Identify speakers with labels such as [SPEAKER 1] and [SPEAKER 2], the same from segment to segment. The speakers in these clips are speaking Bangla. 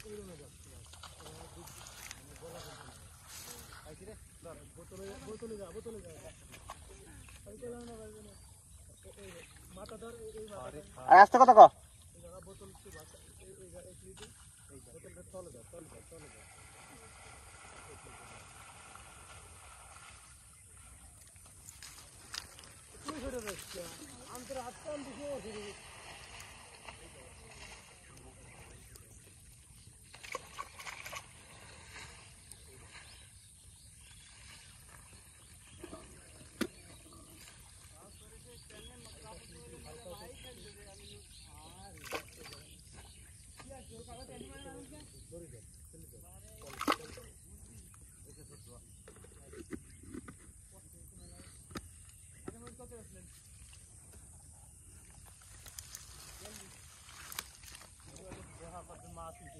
[SPEAKER 1] এইরকম যাচ্ছে গলা
[SPEAKER 2] পাইছি রে
[SPEAKER 1] বোতলে বোতলে যা বোতলে যা আমি করলাম না ভাই মাথা ধর এই মাথা
[SPEAKER 3] আস্তে কথা ক।
[SPEAKER 1] বোতল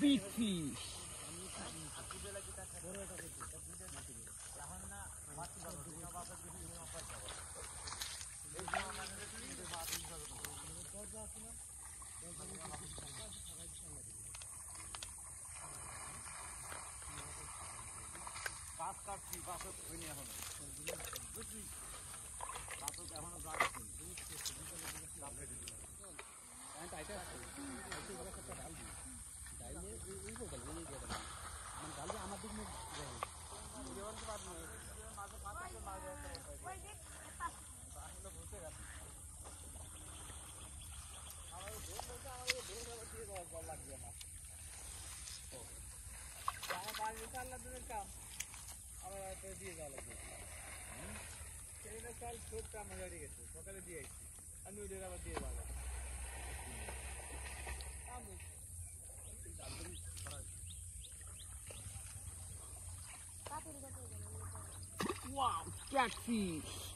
[SPEAKER 4] big fish.
[SPEAKER 2] বাস কাটছি বাসও এখন বাসও এখনও গাছ সকালে দিয়ে আসছি আমি ওইটার আবার দিয়ে যাব
[SPEAKER 4] Wow, catfish.